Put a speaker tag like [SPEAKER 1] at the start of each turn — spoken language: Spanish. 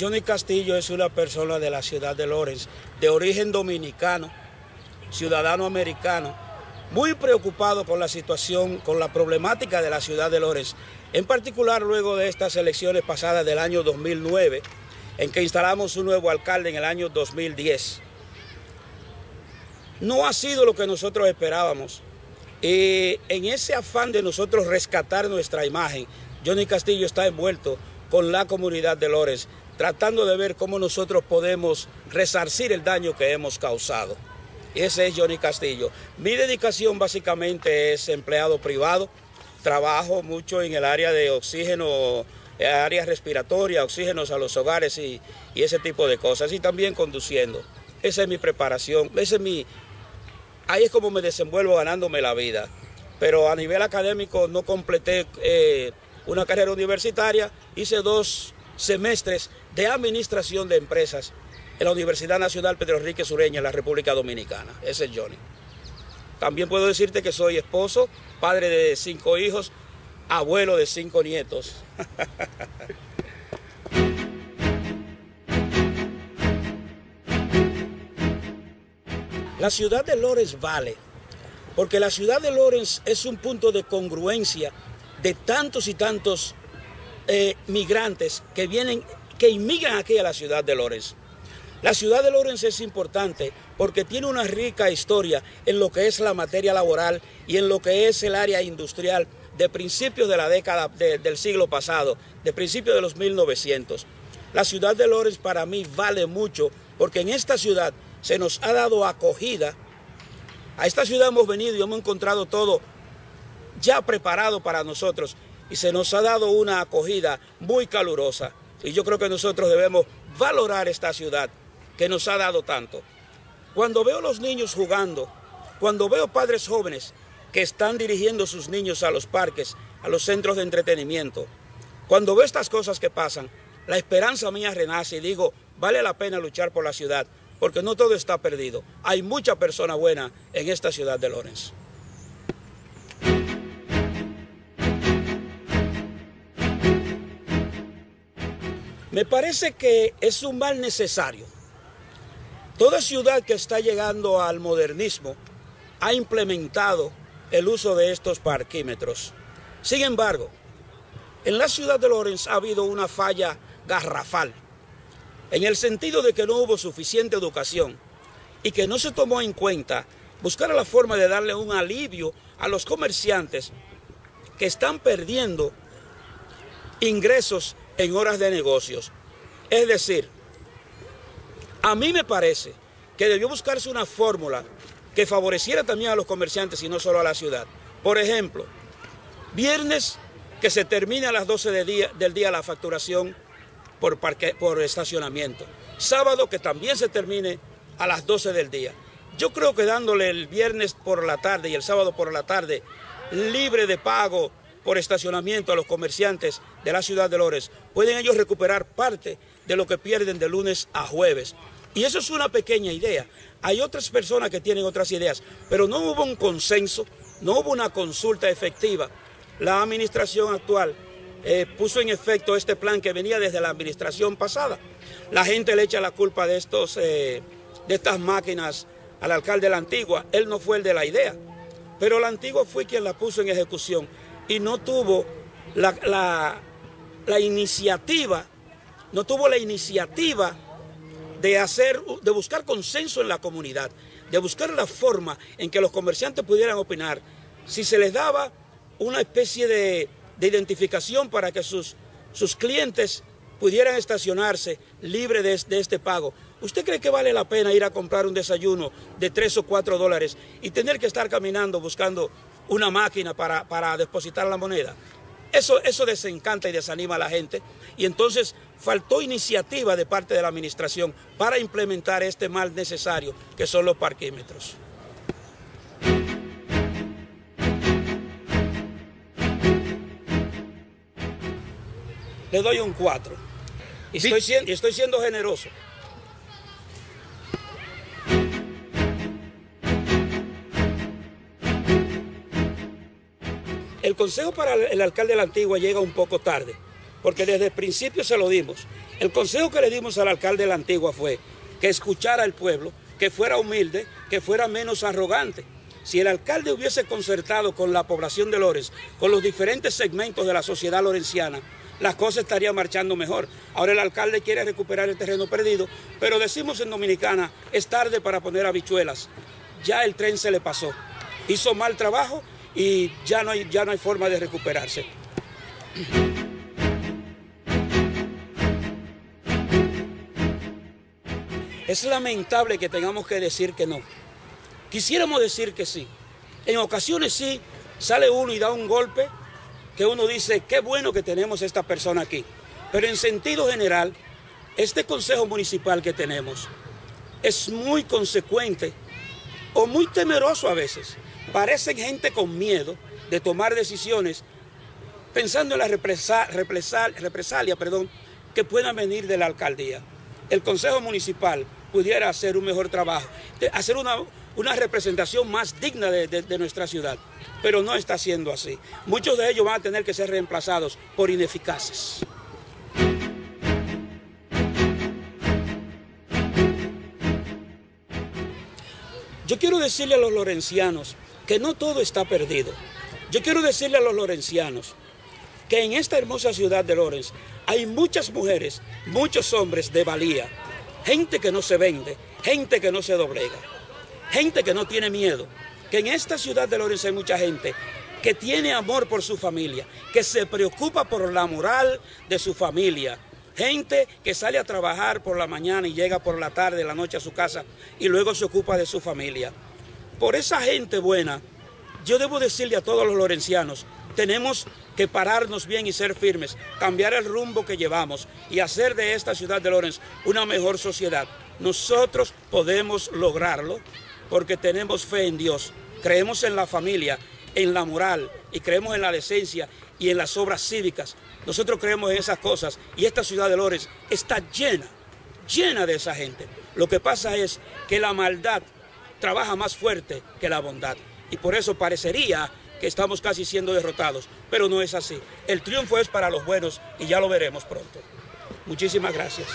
[SPEAKER 1] Johnny Castillo es una persona de la ciudad de Lorenz, de origen dominicano, ciudadano americano, muy preocupado con la situación, con la problemática de la ciudad de Lorenz, en particular luego de estas elecciones pasadas del año 2009, en que instalamos un nuevo alcalde en el año 2010. No ha sido lo que nosotros esperábamos. y en ese afán de nosotros rescatar nuestra imagen, Johnny Castillo está envuelto con la comunidad de Lorenz, tratando de ver cómo nosotros podemos resarcir el daño que hemos causado. Ese es Johnny Castillo. Mi dedicación básicamente es empleado privado. Trabajo mucho en el área de oxígeno, áreas respiratorias, oxígenos a los hogares y, y, ese tipo de cosas. Y también conduciendo. Esa es mi preparación. Ese es mi, ahí es como me desenvuelvo ganándome la vida. Pero a nivel académico no completé eh, una carrera universitaria. Hice dos semestres de administración de empresas en la Universidad Nacional Pedro Enrique Sureña en la República Dominicana. Ese es Johnny. También puedo decirte que soy esposo, padre de cinco hijos, abuelo de cinco nietos. la ciudad de Lorenz vale, porque la ciudad de Lorenz es un punto de congruencia de tantos y tantos eh, migrantes que vienen, que inmigran aquí a la ciudad de Lorenz. La ciudad de Lorenz es importante porque tiene una rica historia en lo que es la materia laboral y en lo que es el área industrial de principios de la década de, del siglo pasado, de principios de los 1900. La ciudad de Lorenz para mí vale mucho porque en esta ciudad se nos ha dado acogida. A esta ciudad hemos venido y hemos encontrado todo ya preparado para nosotros y se nos ha dado una acogida muy calurosa. Y yo creo que nosotros debemos valorar esta ciudad que nos ha dado tanto. Cuando veo los niños jugando, cuando veo padres jóvenes que están dirigiendo sus niños a los parques, a los centros de entretenimiento, cuando veo estas cosas que pasan, la esperanza mía renace y digo, vale la pena luchar por la ciudad, porque no todo está perdido. Hay mucha persona buena en esta ciudad de Lorenz. Me parece que es un mal necesario. Toda ciudad que está llegando al modernismo ha implementado el uso de estos parquímetros. Sin embargo, en la ciudad de Lorenz ha habido una falla garrafal, en el sentido de que no hubo suficiente educación y que no se tomó en cuenta buscar la forma de darle un alivio a los comerciantes que están perdiendo ingresos en horas de negocios. Es decir, a mí me parece que debió buscarse una fórmula que favoreciera también a los comerciantes y no solo a la ciudad. Por ejemplo, viernes que se termine a las 12 de día, del día la facturación por, parque, por estacionamiento. Sábado que también se termine a las 12 del día. Yo creo que dándole el viernes por la tarde y el sábado por la tarde libre de pago por estacionamiento a los comerciantes de la ciudad de Lores, pueden ellos recuperar parte de lo que pierden de lunes a jueves. Y eso es una pequeña idea. Hay otras personas que tienen otras ideas, pero no hubo un consenso, no hubo una consulta efectiva. La administración actual eh, puso en efecto este plan que venía desde la administración pasada. La gente le echa la culpa de, estos, eh, de estas máquinas al alcalde de la antigua. Él no fue el de la idea, pero la antigua fue quien la puso en ejecución y no tuvo la, la, iniciativa, no tuvo la iniciativa de hacer, de buscar consenso en la comunidad, de buscar la forma en que los comerciantes pudieran opinar, si se les daba una especie de, de identificación para que sus, sus clientes pudieran estacionarse libre de, de, este pago. ¿Usted cree que vale la pena ir a comprar un desayuno de tres o cuatro dólares y tener que estar caminando buscando una máquina para, para depositar la moneda? Eso, eso desencanta y desanima a la gente y entonces faltó iniciativa de parte de la administración para implementar este mal necesario que son los parquímetros. Le doy un 4 y estoy, siendo, y estoy siendo generoso. Consejo para el alcalde de la Antigua llega un poco tarde, porque desde el principio se lo dimos. El consejo que le dimos al alcalde de la Antigua fue que escuchara al pueblo, que fuera humilde, que fuera menos arrogante. Si el alcalde hubiese concertado con la población de Lores, con los diferentes segmentos de la sociedad lorenciana, las cosas estarían marchando mejor. Ahora el alcalde quiere recuperar el terreno perdido, pero decimos en Dominicana, es tarde para poner habichuelas. Ya el tren se le pasó. Hizo mal trabajo y ya no hay, ya no hay forma de recuperarse. Es lamentable que tengamos que decir que no. Quisiéramos decir que sí. En ocasiones sí, sale uno y da un golpe que uno dice, qué bueno que tenemos esta persona aquí. Pero en sentido general, este consejo municipal que tenemos es muy consecuente o muy temeroso a veces. Parecen gente con miedo de tomar decisiones pensando en la represalia, perdón, que puedan venir de la alcaldía. El consejo municipal pudiera hacer un mejor trabajo, hacer una, una representación más digna de, nuestra ciudad, pero no está siendo así. Muchos de ellos van a tener que ser reemplazados por ineficaces. Yo quiero decirle a los lorencianos que no todo está perdido. Yo quiero decirle a los lorencianos que en esta hermosa ciudad de Lorenz hay muchas mujeres, muchos hombres de valía, gente que no se vende, gente que no se doblega, gente que no tiene miedo, que en esta ciudad de Lorenzo hay mucha gente que tiene amor por su familia, que se preocupa por la moral de su familia, gente que sale a trabajar por la mañana y llega por la tarde, la noche a su casa y luego se ocupa de su familia. Por esa gente buena, yo debo decirle a todos los lorencianos, tenemos que pararnos bien y ser firmes, cambiar el rumbo que llevamos y hacer de esta ciudad de Lorenz una mejor sociedad. Nosotros podemos lograrlo porque tenemos fe en Dios, creemos en la familia, en la moral y creemos en la decencia y en las obras cívicas. Nosotros creemos en esas cosas y esta ciudad de Lorenz está llena, llena de esa gente. Lo que pasa es que la maldad trabaja más fuerte que la bondad y por eso parecería que estamos casi siendo derrotados, pero no es así. El triunfo es para los buenos y ya lo veremos pronto. Muchísimas gracias.